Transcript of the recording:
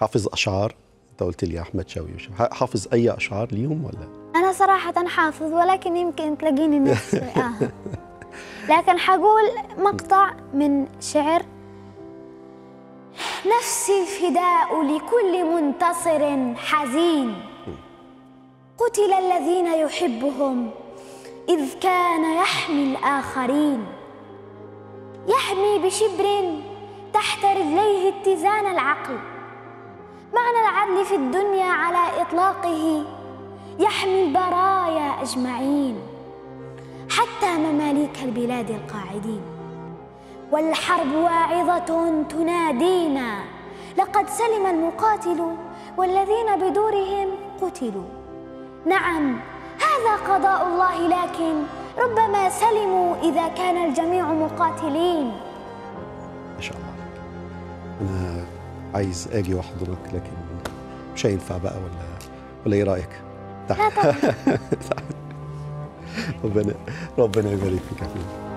حافظ أشعار؟ أنت قلت لي أحمد شوقي حافظ أي أشعار ليهم ولا؟ أنا صراحة حافظ ولكن يمكن تلاقيني نفسي آه. لكن حقول مقطع من شعر. نفسي الفداء لكل منتصر حزين. قتل الذين يحبهم إذ كان يحمي الآخرين. يحمي بشبر تحت رجليه اتزان العقل. معنى العدل في الدنيا على إطلاقه يحمي البرايا أجمعين حتى مماليك البلاد القاعدين. والحرب واعظة تنادينا لقد سلم المقاتل والذين بدورهم قتلوا. نعم هذا قضاء الله لكن ربما سلموا إذا كان الجميع مقاتلين. ما شاء الله. أنا عايز آجي واحضنك لكن مش هينفع بقى ولا ولا إيه رأيك تعال ربنا ربنا يبارك فيك يا حبيبي.